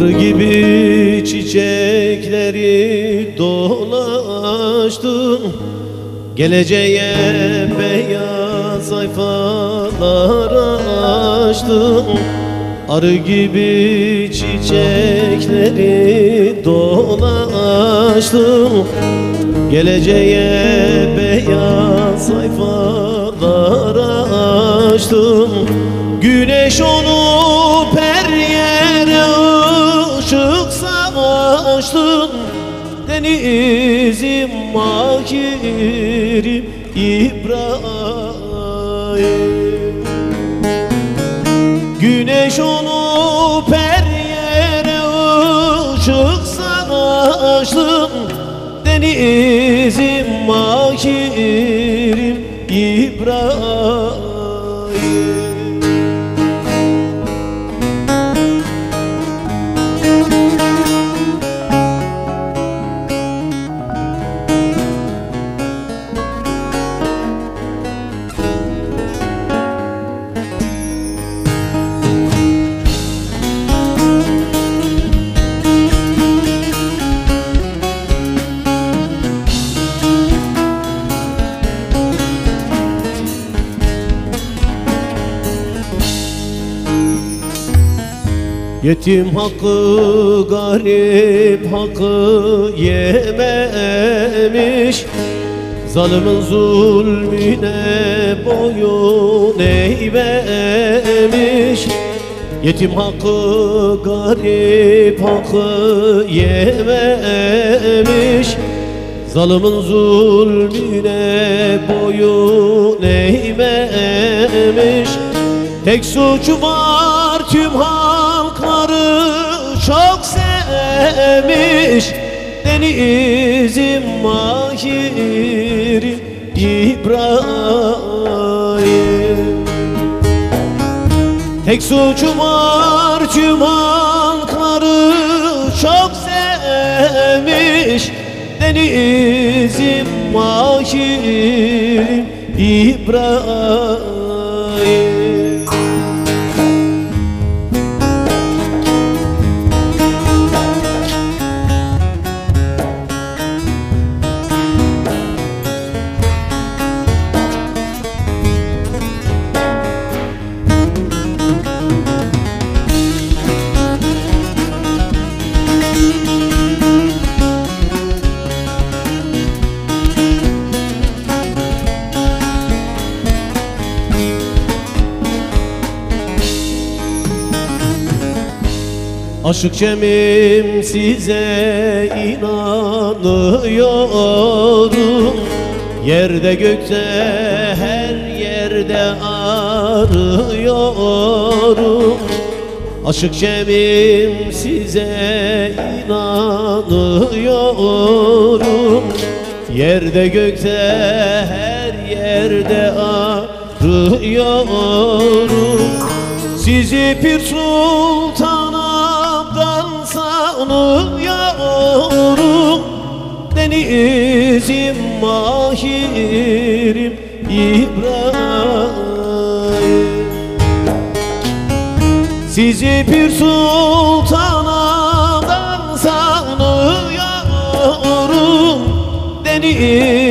Arı gibi çiçekleri dolaştım Geleceğe beyaz sayfalar açtım Arı gibi çiçekleri dolaştım Geleceğe beyaz sayfalar açtım Güneş olup saçtım Denizim makirim İbrahim. Güneş olup her yere ışık saçtım Denizim makirim İbrahim Yetim hakkı garip hakkı yememiş. Zalimin zulmüne boyun eğmemiş. Yetim hakkı garip hakkı yememiş. Zalimin zulmüne boyun eğmemiş. Tek suçu var tüm halkları Denizim mahirim İbrahim. Tek suçu var tüm halkları çok sevmiş. Denizim mahirim İbrahim Aşık Cem'im size inanıyorum. Yerde gökte her yerde arıyorum. Aşık Cem'im size inanıyorum. Yerde gökte her yerde arıyorum. Sizi Pir Sultan'dan mahirim İbrahim. Sizi Pir Sultan'dan sanıyorum Denizim mahirim